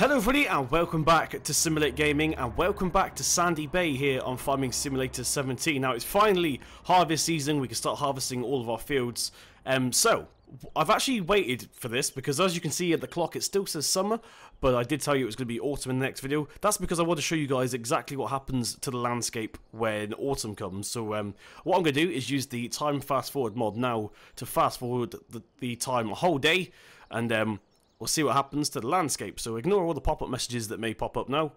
Hello everybody and welcome back to Simul8 Gaming and welcome back to Sandy Bay here on Farming Simulator 17. Now it's finally harvest season, we can start harvesting all of our fields. Um, so, I've actually waited for this because as you can see at the clock it still says summer, but I did tell you it was going to be autumn in the next video. That's because I want to show you guys exactly what happens to the landscape when autumn comes. So um, what I'm going to do is use the time fast forward mod now to fast forward the, the time a whole day and um, we'll see what happens to the landscape. So ignore all the pop-up messages that may pop up now.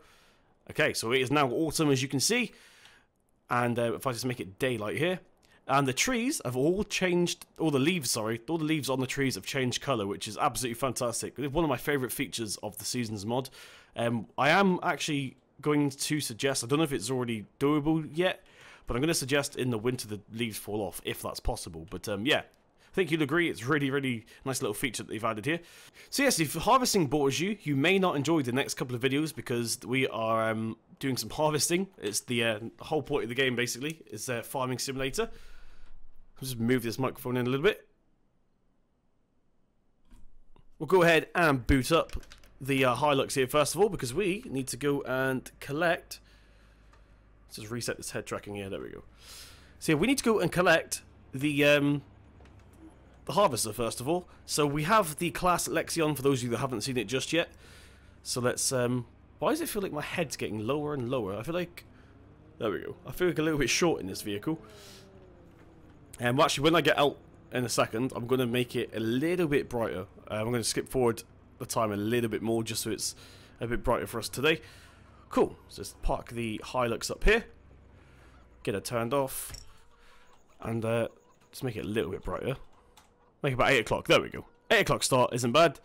Okay, so it is now autumn as you can see. And uh, if I just make it daylight here. And the trees have all changed, all the leaves, sorry, all the leaves on the trees have changed colour, which is absolutely fantastic. It's one of my favourite features of the Seasons mod. Um, I am actually going to suggest, I don't know if it's already doable yet, but I'm going to suggest in the winter the leaves fall off, if that's possible. But um, yeah, I think you'll agree it's really, really nice little feature that they've added here. So yes, if harvesting bores you, you may not enjoy the next couple of videos because we are um, doing some harvesting. It's the uh, whole point of the game basically. It's a farming simulator. I'll just move this microphone in a little bit. We'll go ahead and boot up the uh, Hilux here first of all because we need to go and collect. Let's just reset this head tracking here. There we go. So yeah, we need to go and collect the um, the Harvester first of all. So we have the Claas Lexion for those of you that haven't seen it just yet. So let's, um, why does it feel like my head's getting lower and lower? I feel like, there we go. I feel like a little bit short in this vehicle. And um, actually when I get out in a second, I'm going to make it a little bit brighter. Uh, I'm going to skip forward the time a little bit more just so it's a bit brighter for us today. Cool. So let's park the Hilux up here. Get it turned off. And uh, let's make it a little bit brighter. Make about 8 o'clock. There we go. 8 o'clock start isn't bad.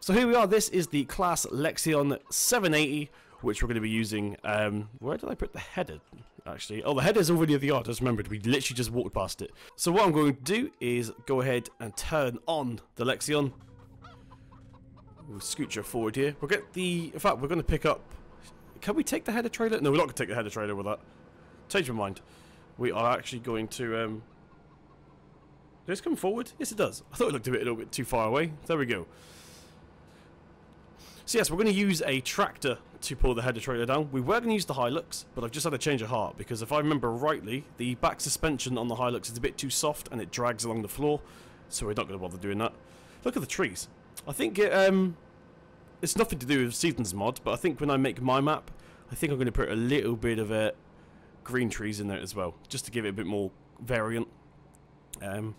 So here we are. This is the Claas Lexion 780, which we're going to be using. Um, where did I put the header, actually? Oh, the header's already at the yard. I just remembered. We literally just walked past it. So what I'm going to do is go ahead and turn on the Lexion. We'll scooch her forward here. We'll get the... In fact, we're going to pick up... Can we take the header trailer? No, we're not going to take the header trailer with that. Change my mind. We are actually going to... Um, does come forward? Yes, it does. I thought it looked a, bit, a little bit too far away. There we go. So yes, we're going to use a tractor to pull the header trailer down. We were going to use the Hilux, but I've just had a change of heart because if I remember rightly, the back suspension on the Hilux is a bit too soft and it drags along the floor, so we're not going to bother doing that. Look at the trees. I think it, um, it's nothing to do with Seasons mod, but I think when I make my map, I think I'm going to put a little bit of uh, green trees in there as well, just to give it a bit more variant. Um,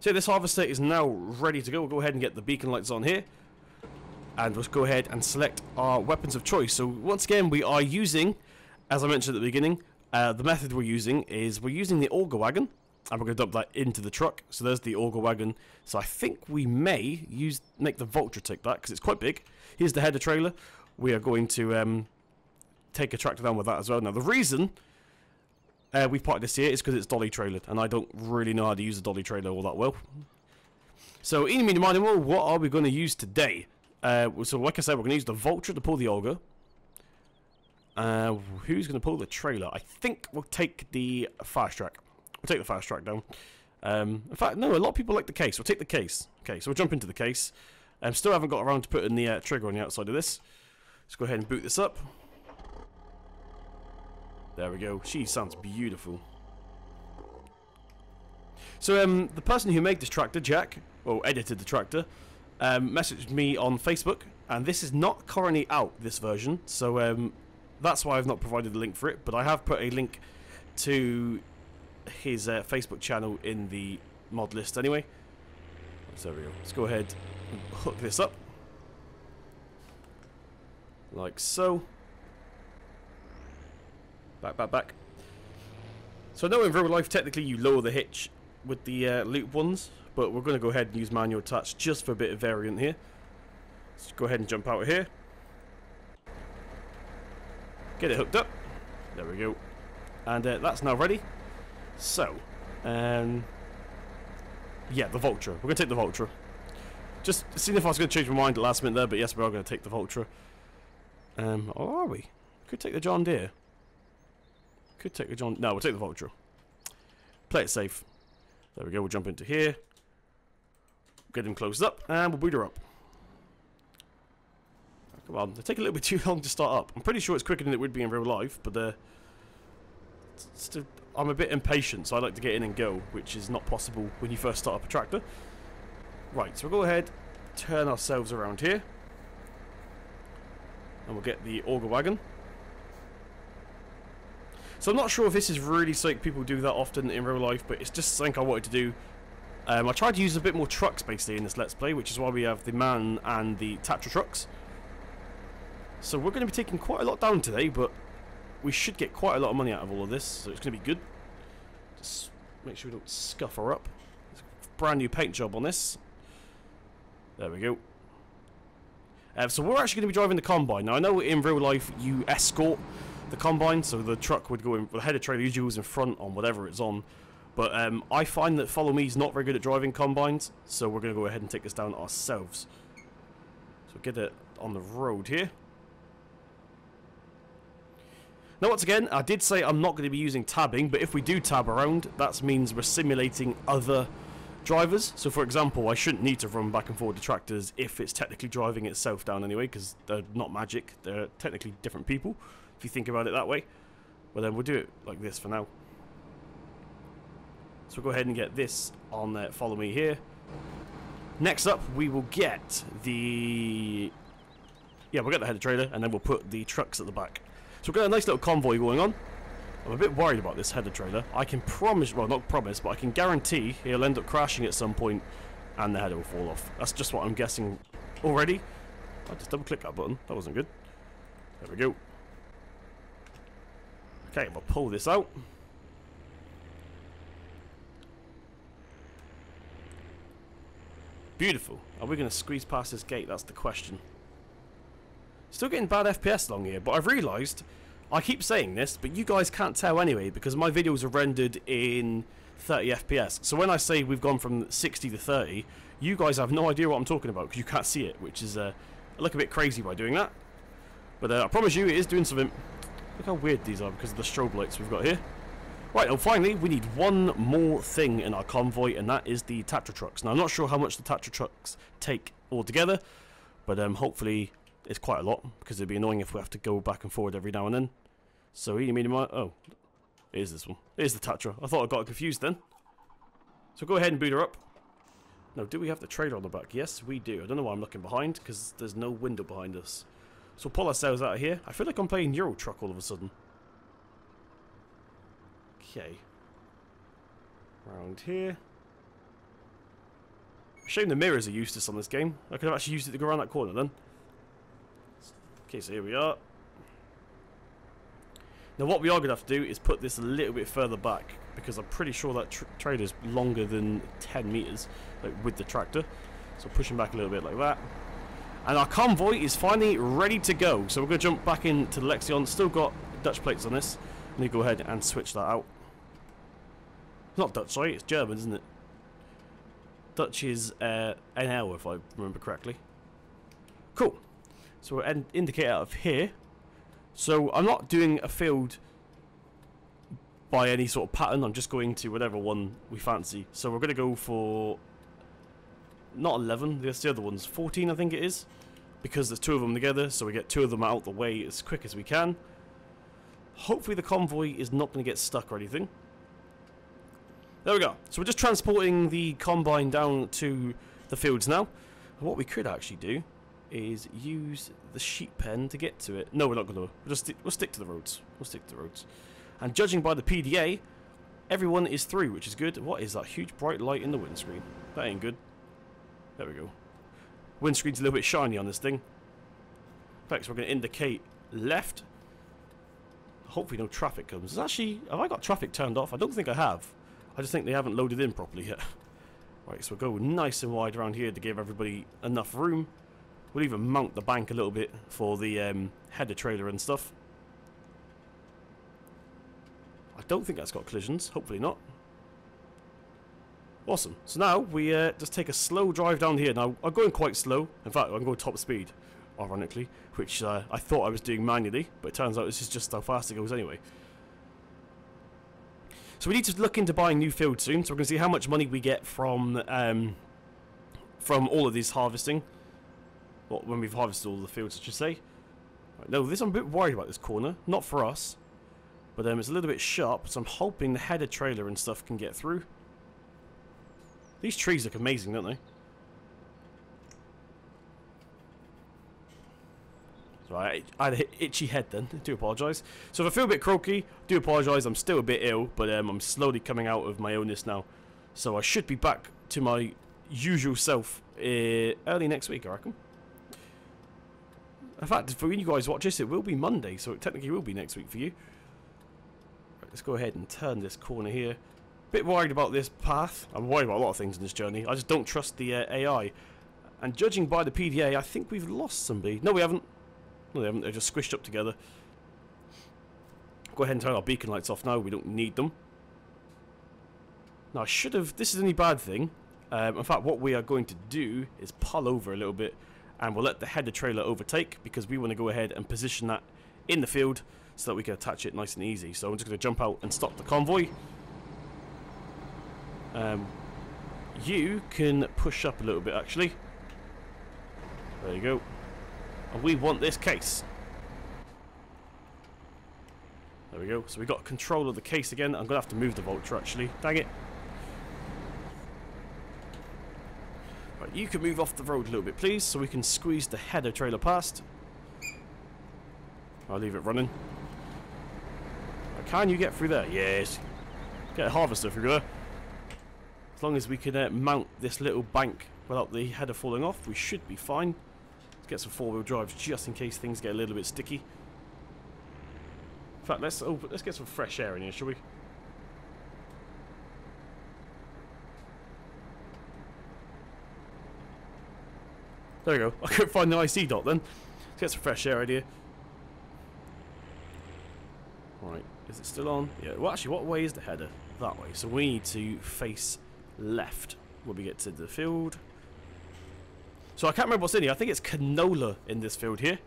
so this harvester is now ready to go. We'll go ahead and get the beacon lights on here. And let's go ahead and select our weapons of choice. So once again, we are using, as I mentioned at the beginning, uh, the method we're using is we're using the auger wagon. And we're going to dump that into the truck. So there's the auger wagon. So I think we may use make the Valtra take that because it's quite big. Here's the header trailer. We are going to um, take a tractor down with that as well. Now the reason uh, we've parked this here is because it's dolly trailered, and I don't really know how to use a dolly trailer all that well. So, in meaning, mighty what are we going to use today? Uh, so, like I said, we're going to use the Valtra to pull the Auger. Uh, who's going to pull the trailer? I think we'll take the fast track. We'll take the fast track down. Um, in fact, no, a lot of people like the case. We'll take the case. Okay, so we'll jump into the case. Um, still haven't got around to putting the uh, trigger on the outside of this. Let's go ahead and boot this up. There we go. She sounds beautiful. So um, the person who made this tractor, Jack, or edited the tractor, um, messaged me on Facebook, and this is not currently out, this version, so um, that's why I've not provided the link for it, but I have put a link to his uh, Facebook channel in the mod list anyway. So we go. Let's go ahead and hook this up. Like so. Back, back, back. So I know in real life, technically you lower the hitch with the uh, loop ones, but we're going to go ahead and use manual touch just for a bit of variant here. Let's go ahead and jump out of here. Get it hooked up. There we go. And uh, that's now ready. So, um, yeah, the Valtra. We're going to take the Valtra. Just seeing if I was going to change my mind at last minute there, but yes, we are going to take the Valtra. Um, or are we? Could take the John Deere. Could take the John... No, we'll take the Valtra. Play it safe. There we go. We'll jump into here. Get him closed up. And we'll boot her up. Ah, come on, they take a little bit too long to start up. I'm pretty sure it's quicker than it would be in real life, but still, I'm a bit impatient, so I like to get in and go, which is not possible when you first start up a tractor. Right, so we'll go ahead, turn ourselves around here, and we'll get the auger wagon. So I'm not sure if this is really something people do that often in real life, but it's just something I wanted to do. Um, I tried to use a bit more trucks basically in this Let's Play, which is why we have the MAN and the Tatra trucks. So we're going to be taking quite a lot down today, but we should get quite a lot of money out of all of this, so it's going to be good. Just make sure we don't scuff her up. brand new paint job on this. There we go. Uh, so we're actually going to be driving the combine. Now I know in real life you escort the combine, so the truck would go in, the header trailer usually goes in front on whatever it's on. But um, I find that Follow Me is not very good at driving combines, so we're going to go ahead and take this down ourselves. So get it on the road here. Now once again, I did say I'm not going to be using tabbing, but if we do tab around, that means we're simulating other drivers. So for example, I shouldn't need to run back and forward the tractors if it's technically driving itself down anyway, because they're not magic, they're technically different people if you think about it that way. Well then we'll do it like this for now. So we'll go ahead and get this on there, follow me here. Next up we will get the... Yeah, we'll get the header trailer and then we'll put the trucks at the back. So we've got a nice little convoy going on. I'm a bit worried about this header trailer. I can promise, well not promise, but I can guarantee he'll end up crashing at some point and the header will fall off. That's just what I'm guessing already. I just double click that button. That wasn't good. There we go. Okay, we'll pull this out. Beautiful. Are we going to squeeze past this gate? That's the question. Still getting bad FPS along here, but I've realised, I keep saying this, but you guys can't tell anyway, because my videos are rendered in 30 FPS. So when I say we've gone from 60 to 30, you guys have no idea what I'm talking about, because you can't see it, which is, uh, I look a bit crazy by doing that. But uh, I promise you, it is doing something. Look how weird these are because of the strobe lights we've got here. Right, and finally, we need one more thing in our convoy, and that is the Tatra trucks. Now, I'm not sure how much the Tatra trucks take altogether, but um, hopefully it's quite a lot, because it'd be annoying if we have to go back and forward every now and then. So, you mean, oh, is this one. Is the Tatra. I thought I got confused then. So go ahead and boot her up. Now, do we have the trailer on the back? Yes, we do. I don't know why I'm looking behind, because there's no window behind us. So pull ourselves out of here. I feel like I'm playing Euro Truck all of a sudden. Okay. Around here. Shame the mirrors are useless on this game. I could have actually used it to go around that corner then. Okay, so here we are. Now what we are going to have to do is put this a little bit further back because I'm pretty sure that tr trailer is longer than 10 meters like with the tractor. So pushing back a little bit like that. And our convoy is finally ready to go. So we're going to jump back into the Lexion. Still got Dutch plates on this. Let me go ahead and switch that out. Not Dutch, sorry. It's German, isn't it? Dutch is uh, NL, if I remember correctly. Cool. So we'll indicate out of here. So I'm not doing a field by any sort of pattern. I'm just going to whatever one we fancy. So we're going to go for not 11, there's the other ones, 14 I think it is, because there's two of them together, so we get two of them out the way as quick as we can. Hopefully the convoy is not going to get stuck or anything. There we go. So we're just transporting the combine down to the fields now. And what we could actually do is use the sheep pen to get to it. No, we're not going to. We'll sti we'll stick to the roads. We'll stick to the roads. And judging by the PDA, everyone is through, which is good. What is that huge bright light in the windscreen? That ain't good. There we go. Windscreen's a little bit shiny on this thing. In fact, so we're going to indicate left. Hopefully no traffic comes. Actually, have I got traffic turned off? I don't think I have. I just think they haven't loaded in properly yet. Right, so we'll go nice and wide around here to give everybody enough room. We'll even mount the bank a little bit for the um, header trailer and stuff. I don't think that's got collisions. Hopefully not. Awesome. So now we uh, just take a slow drive down here. Now, I'm going quite slow. In fact, I'm going top speed, ironically, which uh, I thought I was doing manually, but it turns out this is just how fast it goes anyway. So we need to look into buying new fields soon, so we're going to see how much money we get from um, from all of these harvesting. Well, when we've harvested all the fields, I should say. Right, no, this I'm a bit worried about this corner. Not for us. But um, it's a little bit sharp, so I'm hoping the header trailer and stuff can get through. These trees look amazing, don't they? Right, I had an itchy head then. I do apologise. So if I feel a bit croaky, do apologise. I'm still a bit ill, but um, I'm slowly coming out of my illness now. So I should be back to my usual self uh, early next week, I reckon. In fact, for when you guys watch this, it will be Monday, so it technically will be next week for you. Right, let's go ahead and turn this corner here. Bit worried about this path. I'm worried about a lot of things in this journey. I just don't trust the uh, AI. And judging by the PDA, I think we've lost somebody. No, we haven't. No, they haven't. They're just squished up together. Go ahead and turn our beacon lights off now. We don't need them. Now, I should have... This is any bad thing. Um, in fact, what we are going to do is pull over a little bit and we'll let the header trailer overtake because we want to go ahead and position that in the field so that we can attach it nice and easy. So I'm just going to jump out and stop the convoy. Um, you can push up a little bit actually. There you go. And we want this case. There we go. So we got control of the case again. I'm going to have to move the Valtra actually. Dang it. Right, you can move off the road a little bit please so we can squeeze the header trailer past. I'll leave it running. Can you get through there? Yes. Get a harvester if you through there. As long as we can uh, mount this little bank without the header falling off, we should be fine. Let's get some four-wheel drives just in case things get a little bit sticky. In fact, let's oh, let's get some fresh air in here, shall we? There we go. I couldn't find the IC dot then. Let's get some fresh air here. Right, is it still on? Yeah, well actually, what way is the header? That way. So we need to face left when we get to the field. So I can't remember what's in here. I think it's canola in this field here.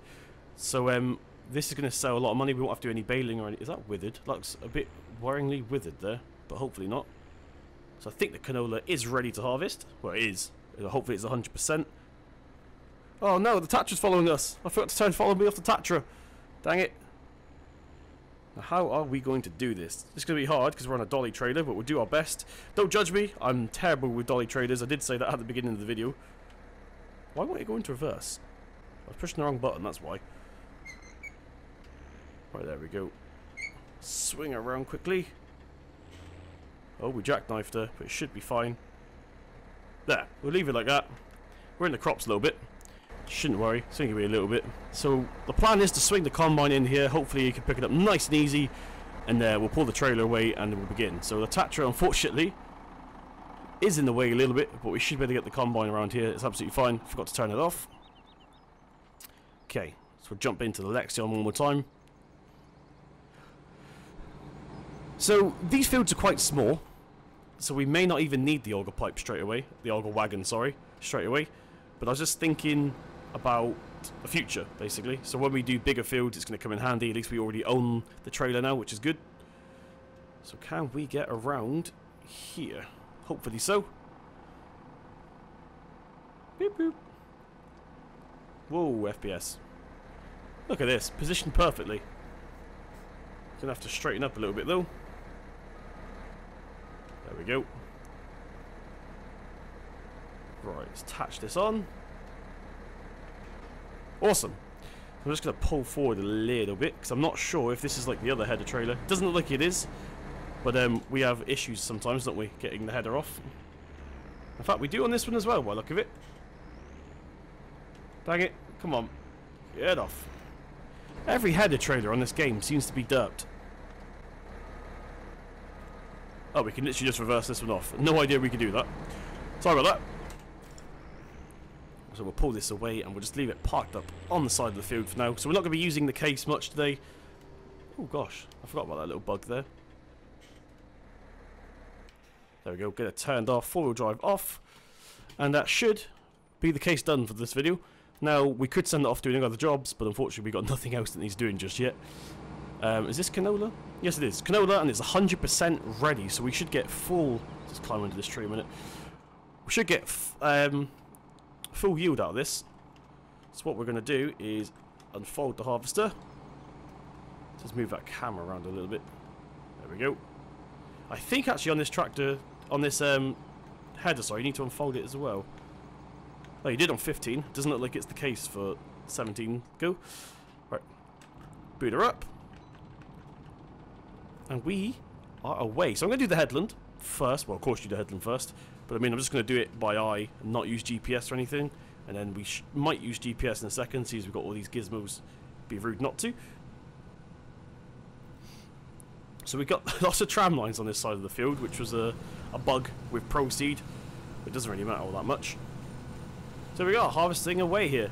So um, this is going to sell a lot of money. We won't have to do any baling or any... Is that withered? Looks a bit worryingly withered there, but hopefully not. So I think the canola is ready to harvest. Well, it is. Hopefully it's 100%. Oh no, the Tatra's following us. I forgot to turn follow me off the Tatra. Dang it. Now, how are we going to do this? It's going to be hard because we're on a dolly trailer, but we'll do our best. Don't judge me. I'm terrible with dolly trailers. I did say that at the beginning of the video. Why won't it go into reverse? I was pushing the wrong button, that's why. Right, there we go. Swing around quickly. Oh, we jackknifed her, but it should be fine. There, we'll leave it like that. We're in the crops a little bit. Shouldn't worry, it's only going to be a little bit. So the plan is to swing the combine in here. Hopefully you can pick it up nice and easy. And uh, we'll pull the trailer away and we'll begin. So the Tatra, unfortunately, is in the way a little bit. But we should be able to get the combine around here. It's absolutely fine. Forgot to turn it off. Okay, so we'll jump into the Lexion one more time. So these fields are quite small. So we may not even need the auger pipe straight away. The auger wagon, sorry, straight away. But I was just thinking about the future, basically. So when we do bigger fields, it's going to come in handy. At least we already own the trailer now, which is good. So can we get around here? Hopefully so. Boop, boop. Whoa, FPS. Look at this, positioned perfectly. Gonna have to straighten up a little bit though. There we go. Right, let's attach this on. Awesome. I'm just going to pull forward a little bit because I'm not sure if this is like the other header trailer. Doesn't look like it is, but um, we have issues sometimes, don't we, getting the header off. In fact, we do on this one as well, by look of it. Dang it. Come on. Get off. Every header trailer on this game seems to be derped. Oh, we can literally just reverse this one off. No idea we can do that. Sorry about that. So we'll pull this away and we'll just leave it parked up on the side of the field for now. So we're not going to be using the case much today. Oh gosh, I forgot about that little bug there. There we go, get it turned off, four-wheel drive off. And that should be the case done for this video. Now, we could send it off doing other jobs, but unfortunately we've got nothing else that needs doing just yet. Um, is this canola? Yes, it is. Canola, and it's 100% ready, so we should get full... Let's climb into this tree a minute. We should get um, full yield out of this. So what we're going to do is unfold the harvester. Just move that camera around a little bit. There we go. I think actually on this tractor, on this um, header, sorry, you need to unfold it as well. Oh, you did on 15. Doesn't look like it's the case for 17. Go. Right. Boot her up. And we are away. So I'm going to do the headland first. Well, of course you do the headland first. But I mean, I'm just going to do it by eye and not use GPS or anything. And then we might use GPS in a second, see as we've got all these gizmos. Be rude not to. So we've got lots of tram lines on this side of the field, which was a, a bug with ProSeed. It doesn't really matter all that much. So we got harvesting away here.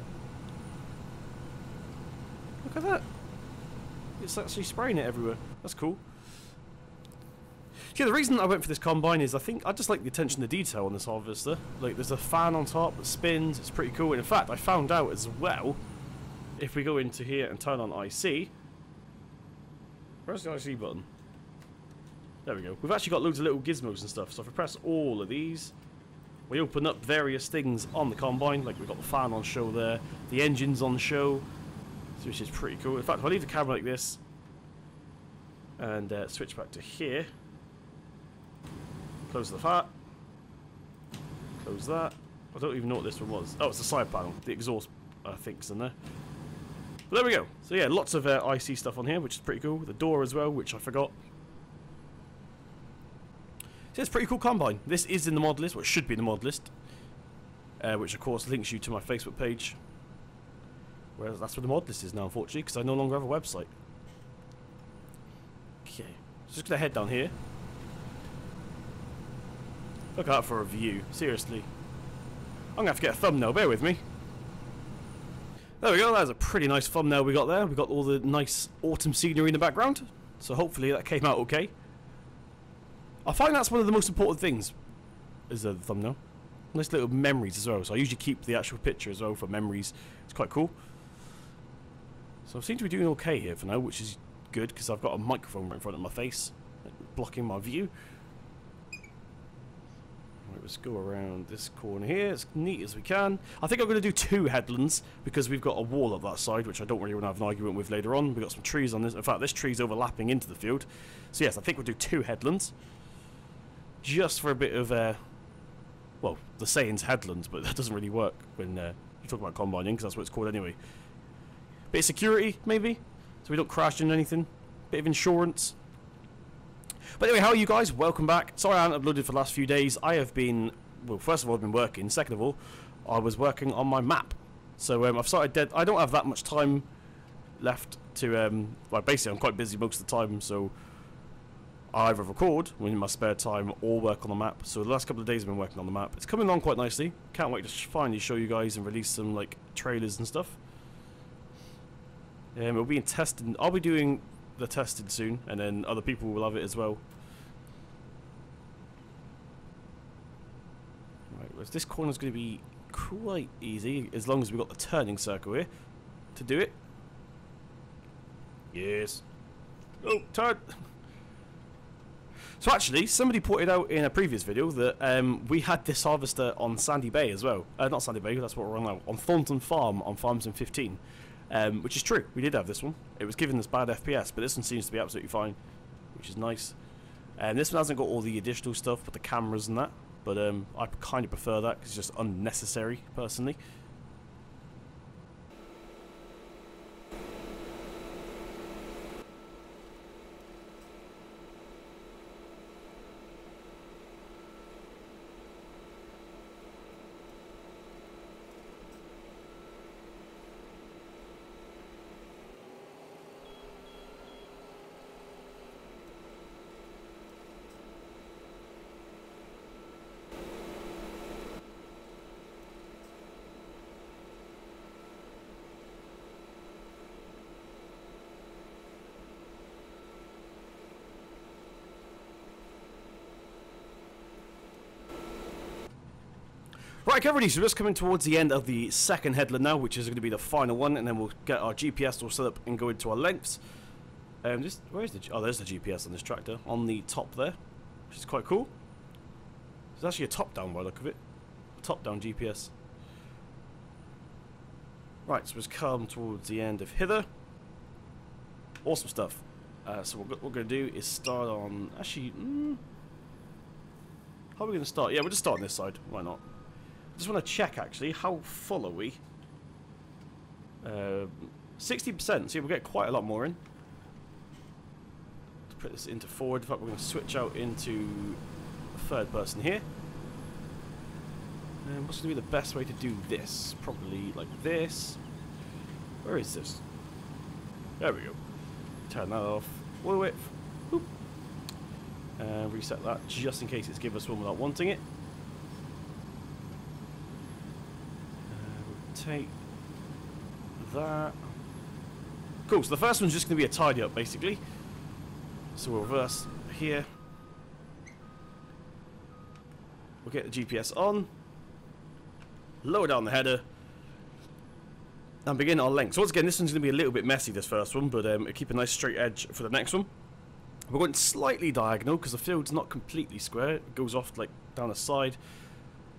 Look at that. It's actually spraying it everywhere. That's cool. Yeah, the reason I went for this combine is I think I just like the attention to detail on this harvester. Like, there's a fan on top that spins. It's pretty cool. And in fact, I found out as well, if we go into here and turn on IC, where's the IC button? There we go. We've actually got loads of little gizmos and stuff. So if I press all of these, we open up various things on the combine. Like we've got the fan on show there, the engine's on show, which is pretty cool. In fact, if I leave the camera like this and uh, switch back to here, close the fat, close that. I don't even know what this one was. Oh, it's the side panel. The exhaust, I think, is in there. But there we go. So yeah, lots of uh, IC stuff on here, which is pretty cool. The door as well, which I forgot. So it's pretty cool combine. This is in the mod list, it should be in the mod list. Uh, which of course links you to my Facebook page. Whereas that's where the mod list is now, unfortunately, because I no longer have a website. Okay, so just gonna head down here. Look out for a view, seriously. I'm gonna have to get a thumbnail, bear with me. There we go, that's a pretty nice thumbnail we got there. We got all the nice autumn scenery in the background. So hopefully that came out okay. I find that's one of the most important things, is the thumbnail. Nice little memories as well. So I usually keep the actual picture as well for memories. It's quite cool. So I seem to be doing okay here for now, which is good because I've got a microphone right in front of my face, blocking my view. Let's go around this corner here as neat as we can. I think I'm going to do two headlands because we've got a wall up that side, which I don't really want to have an argument with later on. We've got some trees on this. In fact, this tree's overlapping into the field. So yes, I think we'll do two headlands just for a bit of, uh, well, the saying's headlands, but that doesn't really work when uh, you talk about combining, because that's what it's called anyway. Bit of security, maybe, so we don't crash into anything. Bit of insurance. But anyway, how are you guys? Welcome back. Sorry I haven't uploaded for the last few days. I have been, well, first of all, I've been working. Second of all, I was working on my map. So um, I've started dead. I don't have that much time left to, um, well, basically I'm quite busy most of the time, so I either record in my spare time or work on the map. So the last couple of days I've been working on the map. It's coming along quite nicely. Can't wait to finally show you guys and release some like trailers and stuff. Um, it'll be in testing. I'll be doing the tested soon, and then other people will have it as well. Right, well, this corner's going to be quite easy as long as we've got the turning circle here to do it. Yes. Oh, turn. So actually, somebody pointed out in a previous video that um, we had this harvester on Sandy Bay as well. Uh, not Sandy Bay, that's what we're on now. On Thornton Farm on Farms in 15. Um, which is true. We did have this one. It was giving us bad FPS, but this one seems to be absolutely fine, which is nice. And this one hasn't got all the additional stuff, but the cameras and that. But um, I kind of prefer that because it's just unnecessary, personally. Right, everybody, so we're just coming towards the end of the second headland now, which is going to be the final one, and then we'll get our GPS all set up and go into our lengths. Um, just, where is the, oh, there's the GPS on this tractor, on the top there, which is quite cool. It's actually a top-down by the look of it. Top-down GPS. Right, so we've come towards the end of hither. Awesome stuff. Uh, so what we're going to do is start on... Actually, mm, how are we going to start? Yeah, we'll just start on this side. Why not? Just want to check, actually, how full are we? Uh, 60%. See, we'll get quite a lot more in. Let's put this into forward. In fact, we're going to switch out into third person here. And what's going to be the best way to do this? Probably like this. Where is this? There we go. Turn that off. The way. Boop. And reset that just in case it's give us one without wanting it. Uh, take that. Cool, so the first one's just going to be a tidy up basically. So we'll reverse here. We'll get the GPS on. Lower down the header and begin our length. So once again, this one's going to be a little bit messy, this first one, but um, keep a nice straight edge for the next one. We're going slightly diagonal because the field's not completely square. It goes off like down the side.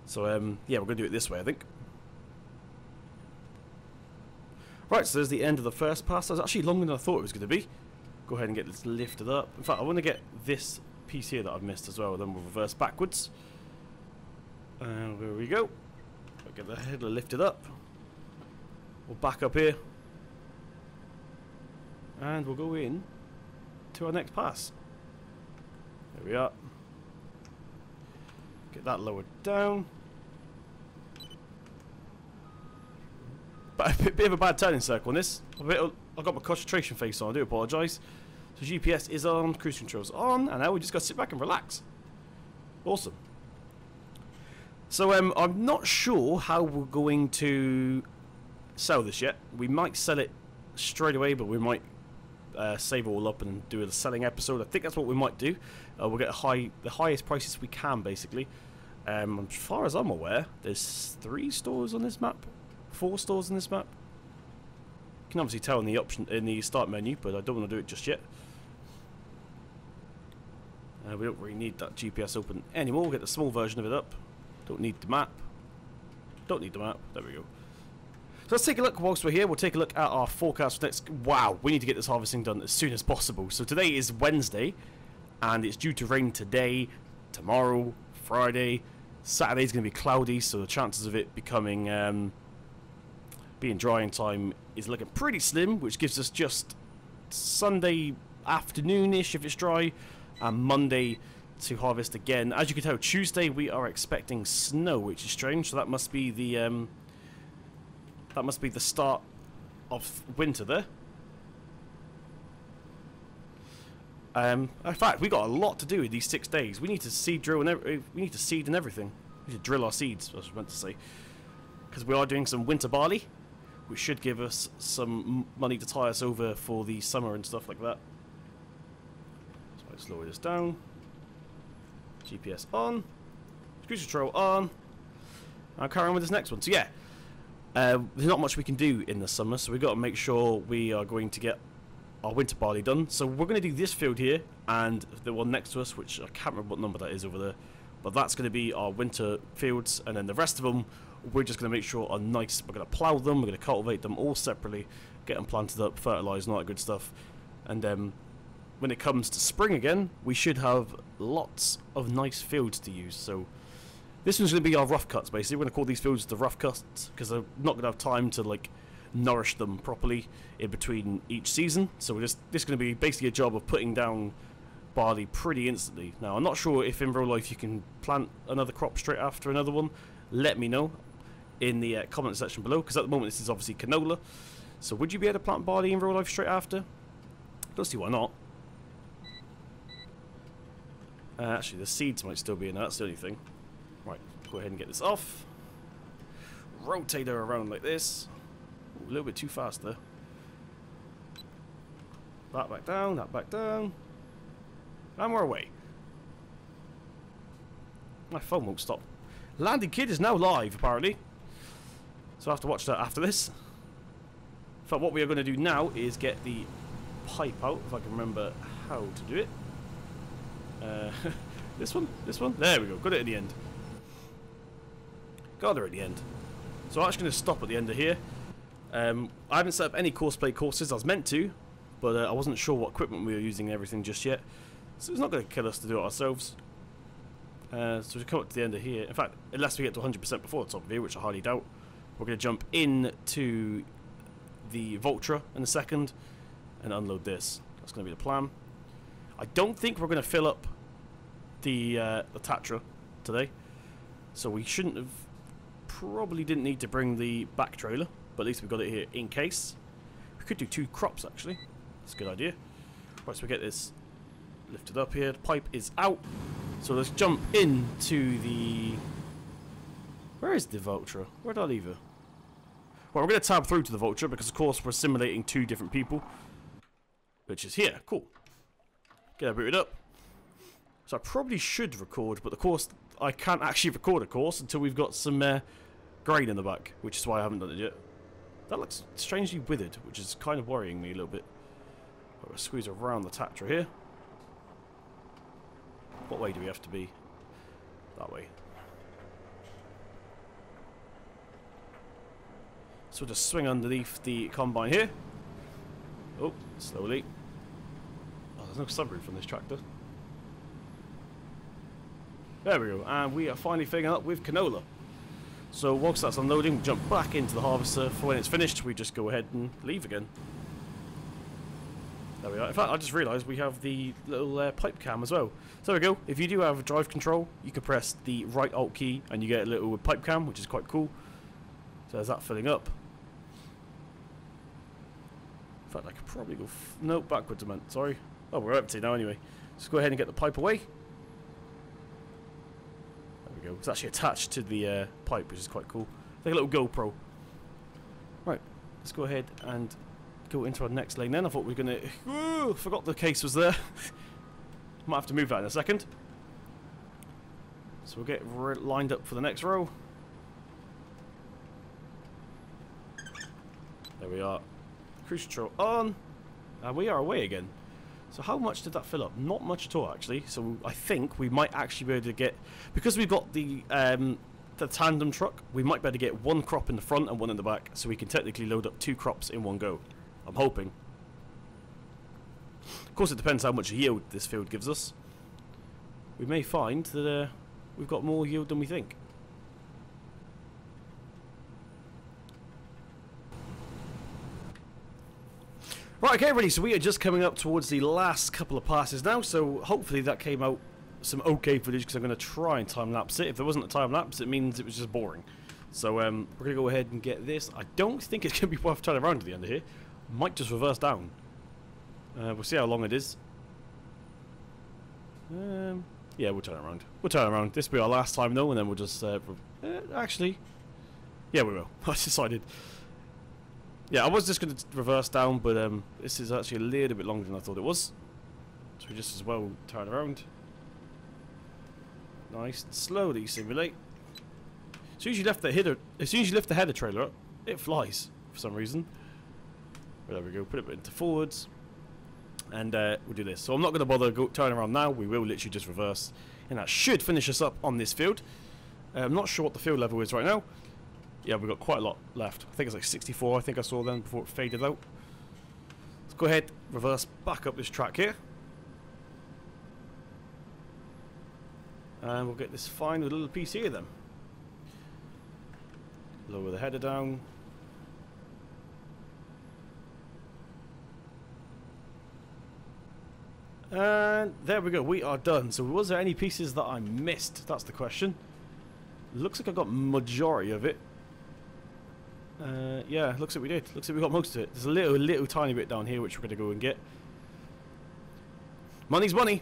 So um, yeah, we're going to do it this way, I think. Right, so there's the end of the first pass. That's actually longer than I thought it was going to be. Go ahead and get this lifted up. In fact, I want to get this piece here that I've missed as well. Then we'll reverse backwards. Uh, and there we go. I'll get the header lifted up. We'll back up here. And we'll go in to our next pass. There we are. Get that lowered down. A bit of a bad turning circle on this. Bit of, I've got my concentration face on, I do apologise. So GPS is on, cruise control's on, and now we just got to sit back and relax. Awesome. So um, I'm not sure how we're going to sell this yet. We might sell it straight away, but we might uh, save all up and do a selling episode. I think that's what we might do. Uh, we'll get high, the highest prices we can, basically. Um, as far as I'm aware, there's three stores on this map, four stores in this map. You can obviously tell in the option in the start menu, but I don't want to do it just yet. Uh, we don't really need that GPS open anymore. We'll get the small version of it up. Don't need the map. Don't need the map. There we go. So let's take a look whilst we're here. We'll take a look at our forecast for next. Wow, we need to get this harvesting done as soon as possible. So today is Wednesday, and it's due to rain today, tomorrow, Friday. Saturday's going to be cloudy, so the chances of it becoming um, being dry in time is looking pretty slim, which gives us just Sunday afternoonish if it's dry, and Monday to harvest again. As you can tell, Tuesday we are expecting snow, which is strange. So that must be the um, that must be the start of winter there. Um, in fact, we got a lot to do in these six days. We need to seed drill and we need to seed and everything. We should drill our seeds. I was meant to say, because we are doing some winter barley, which should give us some money to tie us over for the summer and stuff like that. So I slow this down. GPS on. Cruise control on. I'll carry on with this next one. So yeah, uh, there's not much we can do in the summer, so we've got to make sure we are going to get our winter barley done. So we're going to do this field here and the one next to us, which I can't remember what number that is over there. But that's going to be our winter fields, and then the rest of them, we're just going to make sure are nice. We're going to plough them, we're going to cultivate them all separately, get them planted up, fertilised, and all that good stuff. And um, when it comes to spring again, we should have lots of nice fields to use. So this one's going to be our rough cuts, basically. We're going to call these fields the rough cuts because I'm not going to have time to like nourish them properly in between each season. So we're just this is going to be basically a job of putting down barley pretty instantly. Now I'm not sure if in real life you can plant another crop straight after another one. Let me know in the uh, comment section below because at the moment this is obviously canola. So would you be able to plant barley in real life straight after? Don't see why not. Uh, actually, the seeds might still be in there. That's the only thing. Right, go ahead and get this off. Rotate her around like this. Ooh, a little bit too fast there. That back down, that back down. And we're away. My phone won't stop. Landing Kid is now live, apparently. So I have to watch that after this. But what we are going to do now is get the pipe out, if I can remember how to do it. Uh, this one? This one? There we go. Got it at the end. Got her at the end. So I'm actually going to stop at the end of here. Um, I haven't set up any Courseplay courses. I was meant to, but uh, I wasn't sure what equipment we were using and everything just yet. So it's not going to kill us to do it ourselves. Uh, so we come up to the end of here. In fact, unless we get to 100% before the top of here, which I highly doubt, we're going to jump in to the Valtra in a second and unload this. That's going to be the plan. I don't think we're going to fill up the uh, the Tatra today, so we shouldn't have. Probably didn't need to bring the back trailer, but at least we've got it here in case. We could do two crops actually. That's a good idea. Right, so we get this lifted up here. The pipe is out. So let's jump into the... Where is the Valtra? Where did I leave her? Well, we're going to tab through to the Valtra because, of course, we're simulating two different people. Which is here. Cool. Get her booted up. So I probably should record, but of course I can't actually record a course until we've got some uh, grain in the back, which is why I haven't done it yet. That looks strangely withered, which is kind of worrying me a little bit. Right, we'll squeeze around the Tatra here. What way do we have to be? That way. So we'll just swing underneath the combine here. Oh, slowly. Oh, there's no sunroof on this tractor. There we go, and we are finally filling up with canola. So once that's unloading, we jump back into the harvester. For when it's finished, we just go ahead and leave again. There we are. In fact, I just realised we have the little uh, pipe cam as well. So there we go. If you do have a drive control, you can press the right alt key and you get a little pipe cam, which is quite cool. So there's that filling up. In fact, I could probably go... no, backwards I meant. Sorry. Oh, we're empty now anyway. Let's go ahead and get the pipe away. There we go. It's actually attached to the uh, pipe, which is quite cool. Like a little GoPro. Right. Let's go ahead and go into our next lane then. I thought we were going to... Ooh, forgot the case was there. Might have to move that in a second. So we'll get lined up for the next row. There we are. Cruise control on. And we are away again. So how much did that fill up? Not much at all, actually. So I think we might actually be able to get... Because we've got the um, the tandem truck, we might be able to get one crop in the front and one in the back. So we can technically load up two crops in one go. I'm hoping. Of course, it depends how much yield this field gives us. We may find that uh, we've got more yield than we think. Right, okay, ready. So we are just coming up towards the last couple of passes now. So hopefully that came out some okay footage because I'm going to try and time lapse it. If there wasn't a time lapse, it means it was just boring. So um, we're going to go ahead and get this. I don't think it's going to be worth turning around to the end of here. Might just reverse down. Uh, we'll see how long it is. Um, yeah, we'll turn around. We'll turn around. This will be our last time though, and then we'll just... Uh, uh, actually... Yeah, we will. I decided. Yeah, I was just going to reverse down, but um, this is actually a little bit longer than I thought it was. So we just as well turn around. Nice. Slowly simulate. As soon as you left the header, as soon as you lift the header trailer up, it flies for some reason. There we go. Put it into forwards, and uh, we'll do this. So I'm not going to bother go, turning around now. We will literally just reverse, and that should finish us up on this field. Uh, I'm not sure what the field level is right now. Yeah, we've got quite a lot left. I think it's like 64. I think I saw then before it faded out. Let's go ahead, reverse back up this track here. And we'll get this fine little piece here then. Lower the header down. And there we go, we are done. So was there any pieces that I missed? That's the question. Looks like I got majority of it. Uh, yeah, looks like we did. Looks like we got most of it. There's a little, little tiny bit down here which we're going to go and get. Money's money.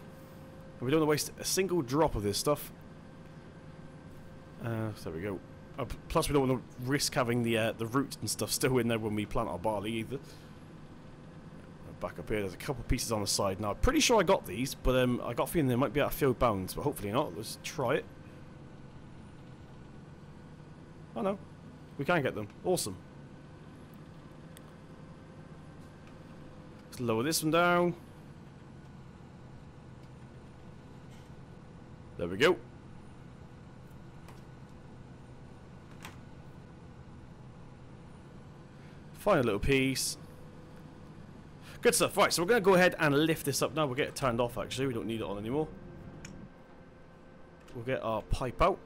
And we don't want to waste a single drop of this stuff. Uh, so there we go. Uh, plus we don't want to risk having the uh, the roots and stuff still in there when we plant our barley either back up here. There's a couple pieces on the side. Now, pretty sure I got these, but um, I got a feeling they might be out of field bounds, but hopefully not. Let's try it. Oh no, we can get them. Awesome. Let's lower this one down. There we go. Final little piece. Good stuff. Right, so we're going to go ahead and lift this up now. We'll get it turned off, actually. We don't need it on anymore. We'll get our pipe out.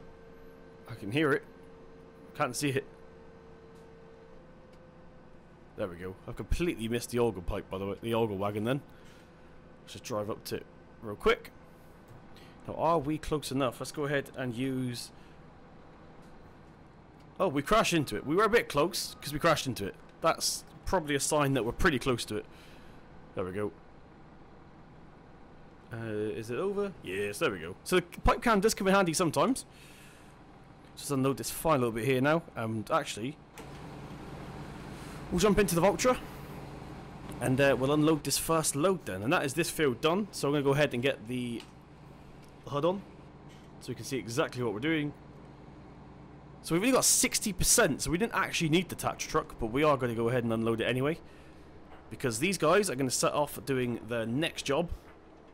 I can hear it. Can't see it. There we go. I've completely missed the auger pipe, by the way. The auger wagon, then. Let's just drive up to it real quick. Now, are we close enough? Let's go ahead and use... Oh, we crashed into it. We were a bit close, because we crashed into it. That's probably a sign that we're pretty close to it. There we go. Uh, is it over? Yes, there we go. So the pipe can does come in handy sometimes. Just unload this fine little bit here now. And actually, we'll jump into the Valtra. And uh, we'll unload this first load then. And that is this field done. So I'm going to go ahead and get the HUD on. So we can see exactly what we're doing. So we've only got 60%, so we didn't actually need the Tatra truck, but we are going to go ahead and unload it anyway. Because these guys are going to set off doing their next job.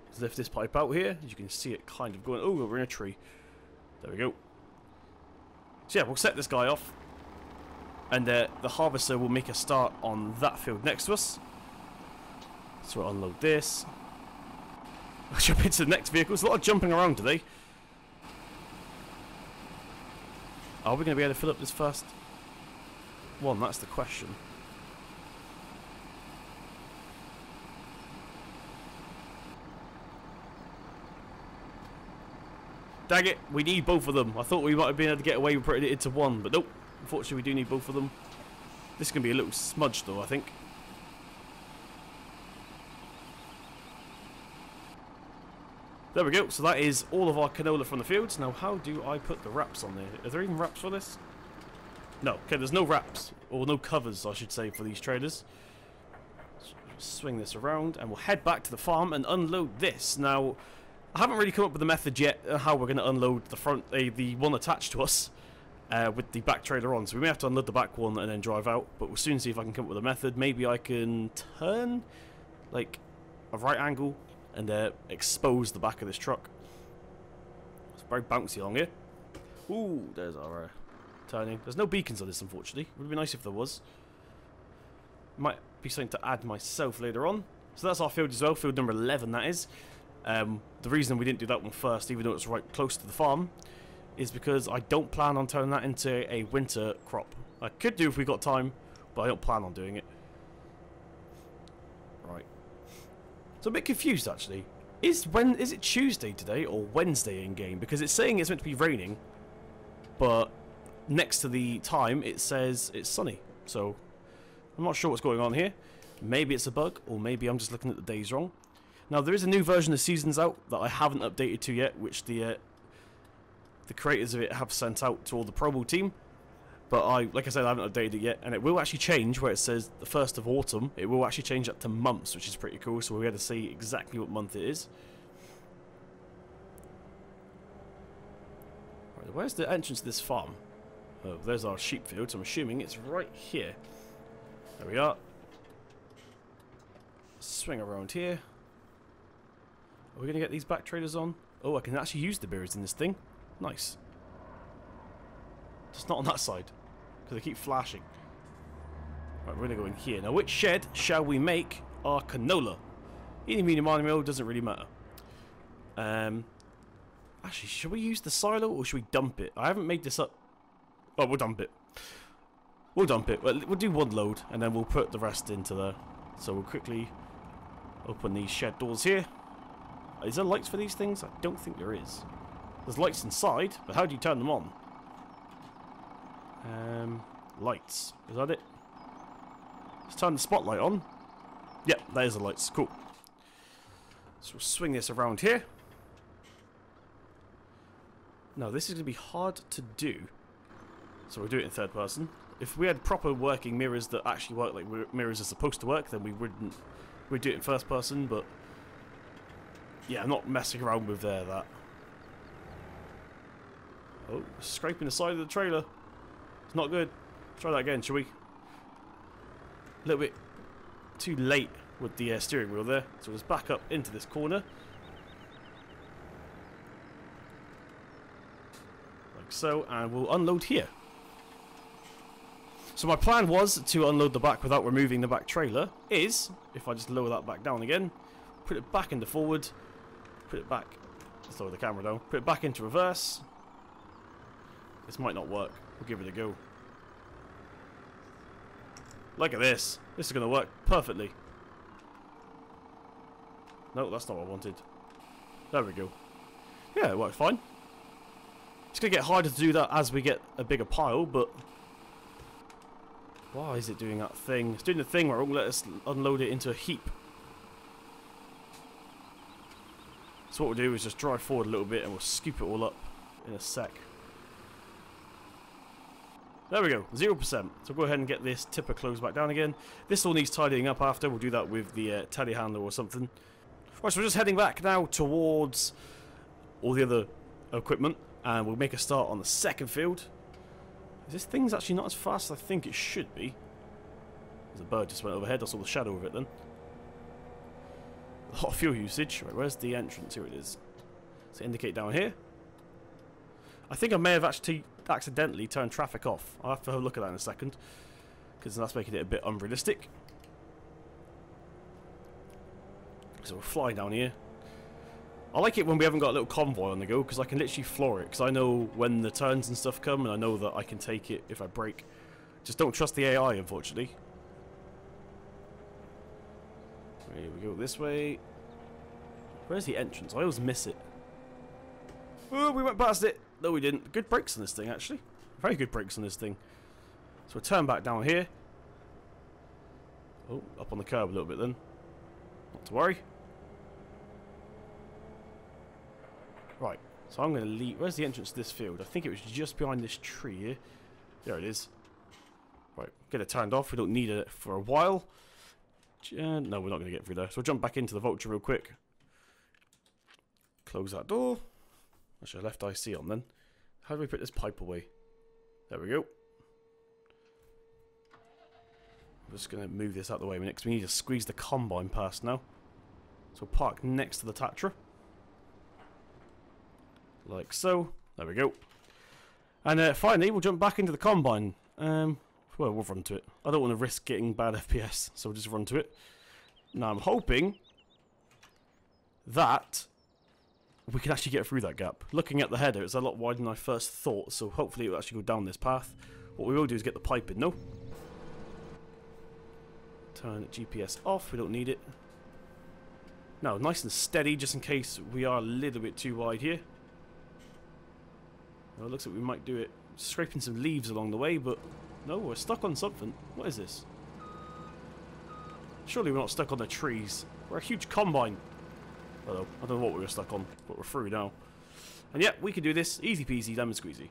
Let's lift this pipe out here. You can see it kind of going... Oh, we're in a tree. There we go. So yeah, we'll set this guy off. And uh, the harvester will make a start on that field next to us. So we'll unload this. I'll jump into the next vehicle. There's a lot of jumping around today. Are we going to be able to fill up this first one? That's the question. Dang it, we need both of them. I thought we might have been able to get away with putting it into one, but nope. Unfortunately, we do need both of them. This is going to be a little smudge, though, I think. There we go. So that is all of our canola from the fields. Now, how do I put the wraps on there? Are there even wraps for this? No. Okay, there's no wraps. Or no covers, I should say, for these trailers. Swing this around, and we'll head back to the farm and unload this. Now, I haven't really come up with a method yet how we're going to unload the front, uh, the one attached to us uh, with the back trailer on. So we may have to unload the back one and then drive out. But we'll soon see if I can come up with a method. Maybe I can turn like a right angle and uh, expose the back of this truck. It's very bouncy along here. Ooh, there's our uh, turning. There's no beacons on this, unfortunately. Would be nice if there was. Might be something to add myself later on. So that's our field as well. Field number 11, that is. Um, the reason we didn't do that one first, even though it's right close to the farm, is because I don't plan on turning that into a winter crop. I could do if we got time, but I don't plan on doing it. Right. So I'm a bit confused actually. Is when is it Tuesday today or Wednesday in game? Because it's saying it's meant to be raining, but next to the time it says it's sunny. So I'm not sure what's going on here. Maybe it's a bug, or maybe I'm just looking at the days wrong. Now there is a new version of Seasons out that I haven't updated to yet, which the uh, the creators of it have sent out to all the Pro Bowl team. But I, like I said, I haven't updated it yet, and it will actually change where it says the first of autumn. It will actually change that to months, which is pretty cool. So we'll be able to see exactly what month it is. Right, where's the entrance to this farm? Oh, there's our sheep field. So I'm assuming it's right here. There we are. Swing around here. Are we going to get these back trailers on? Oh, I can actually use the berries in this thing. Nice. Just not on that side. Because they keep flashing. Right, we're going to go in here. Now, which shed shall we make our canola? Meeny, miny, mo, doesn't really matter. Um, actually, should we use the silo or should we dump it? I haven't made this up. Oh, we'll dump it. We'll dump it. We'll, we'll do one load and then we'll put the rest into there. So we'll quickly open these shed doors here. Is there lights for these things? I don't think there is. There's lights inside, but how do you turn them on? Um, lights. Is that it? Let's turn the spotlight on. Yep, there's the lights. Cool. So we'll swing this around here. Now, this is going to be hard to do. So we'll do it in third person. If we had proper working mirrors that actually work like mirrors are supposed to work, then we wouldn't... We'd do it in first person, but yeah, I'm not messing around with there, that. Oh, scraping the side of the trailer. It's not good. Try that again, shall we? A little bit too late with the uh, steering wheel there. So let's back up into this corner. Like so, and we'll unload here. So my plan was to unload the back without removing the back trailer is, if I just lower that back down again, put it back into forward, put it back, let's lower the camera down, put it back into reverse. This might not work, we'll give it a go. Look at this, this is going to work perfectly. No, that's not what I wanted. There we go. Yeah, it worked fine. It's going to get harder to do that as we get a bigger pile, but... Why is it doing that thing? It's doing the thing where it won't let us unload it into a heap. So what we'll do is just drive forward a little bit and we'll scoop it all up in a sec. There we go, 0%. So go ahead and get this tipper closed back down again. This all needs tidying up after. We'll do that with the uh, telehandler or something. Right, so we're just heading back now towards all the other equipment. And we'll make a start on the second field. This thing's actually not as fast as I think it should be. There's a bird just went overhead. I saw the shadow of it then. A lot of fuel usage. Right, where's the entrance? Here it is. So indicate down here. I think I may have actually accidentally turned traffic off. I'll have to have a look at that in a second. Because that's making it a bit unrealistic. So we'll fly down here. I like it when we haven't got a little convoy on the go because I can literally floor it because I know when the turns and stuff come and I know that I can take it if I break. Just don't trust the AI, unfortunately. Here we go this way. Where's the entrance? I always miss it. Oh, we went past it. No, we didn't. Good brakes on this thing, actually. Very good brakes on this thing. So we'll turn back down here. Oh, up on the curb a little bit then. Not to worry. Right, so I'm going to leave... Where's the entrance to this field? I think it was just behind this tree here. There it is. Right, get it turned off. We don't need it for a while. Uh, no, we're not going to get through there. So we'll jump back into the Valtra real quick. Close that door. I left IC on then. How do we put this pipe away? There we go. I'm just going to move this out of the way because we need to squeeze the combine past now. So park next to the Tatra. Like so. There we go. And uh, finally, we'll jump back into the Combine. Um, well, we'll run to it. I don't want to risk getting bad FPS, so we'll just run to it. Now, I'm hoping that we can actually get through that gap. Looking at the header, it's a lot wider than I first thought, so hopefully it will actually go down this path. What we will do is get the pipe in, no? Turn GPS off, we don't need it. Now, nice and steady, just in case we are a little bit too wide here. Well, it looks like we might do it scraping some leaves along the way, but no, we're stuck on something. What is this? Surely we're not stuck on the trees. We're a huge combine. Although, I don't know what we were stuck on, but we're through now. And yeah, we can do this. Easy peasy, lemon squeezy.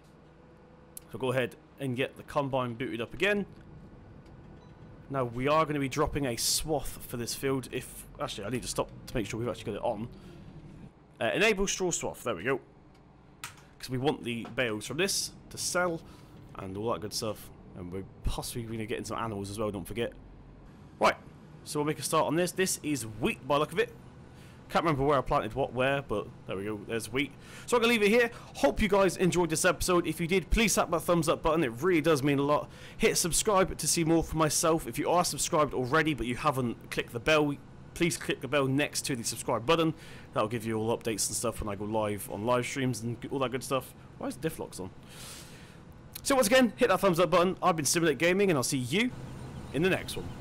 So go ahead and get the combine booted up again. Now, we are going to be dropping a swath for this field if... Actually, I need to stop to make sure we've actually got it on. Uh, enable straw swath. There we go because we want the bales from this to sell and all that good stuff. And we're possibly going to get into animals as well, don't forget. Right, so we'll make a start on this. This is wheat by look of it. Can't remember where I planted what where, but there we go, there's wheat. So I'm going to leave it here. Hope you guys enjoyed this episode. If you did, please tap that thumbs up button. It really does mean a lot. Hit subscribe to see more for myself. If you are subscribed already, but you haven't clicked the bell, please click the bell next to the subscribe button. That'll give you all updates and stuff when I go live on live streams and all that good stuff. Why is diff locks on? So once again, hit that thumbs up button. I've been Simul8 Gaming and I'll see you in the next one.